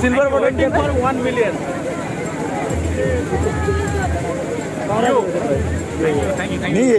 silver button for one million नहीं